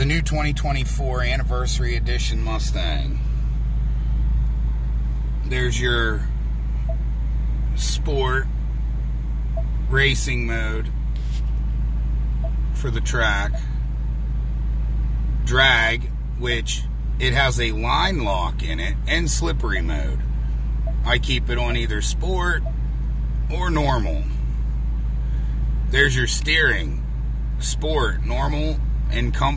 the new 2024 anniversary edition Mustang. There's your sport racing mode for the track. Drag, which it has a line lock in it, and slippery mode. I keep it on either sport or normal. There's your steering, sport, normal, and comfort.